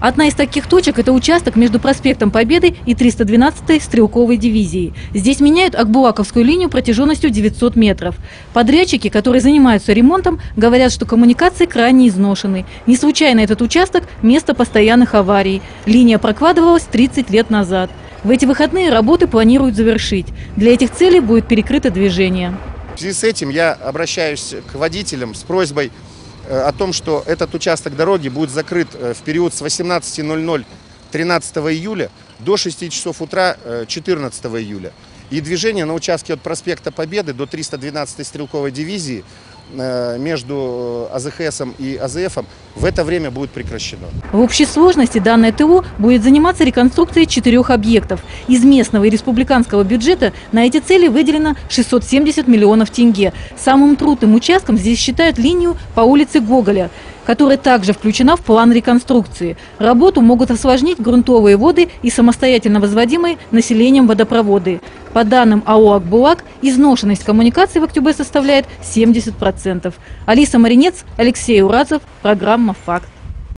Одна из таких точек – это участок между проспектом Победы и 312-й стрелковой дивизией. Здесь меняют Акбулаковскую линию протяженностью 900 метров. Подрядчики, которые занимаются ремонтом, говорят, что коммуникации крайне изношены. Не случайно этот участок – место постоянных аварий. Линия прокладывалась 30 лет назад. В эти выходные работы планируют завершить. Для этих целей будет перекрыто движение. В связи с этим я обращаюсь к водителям с просьбой о том, что этот участок дороги будет закрыт э, в период с 18.00 13 июля до 6 часов утра э, 14 июля. И движение на участке от проспекта Победы до 312 стрелковой дивизии э, между э, АЗХСом и АЗФом в это время будет прекращено. В общей сложности данное ТО будет заниматься реконструкцией четырех объектов. Из местного и республиканского бюджета на эти цели выделено 670 миллионов тенге. Самым трудным участком здесь считают линию по улице Гоголя, которая также включена в план реконструкции. Работу могут осложнить грунтовые воды и самостоятельно возводимые населением водопроводы. По данным АО «Акбулак», изношенность коммуникаций в Актюбе составляет 70%. Алиса Маринец, Алексей Уразов, программа «Факт».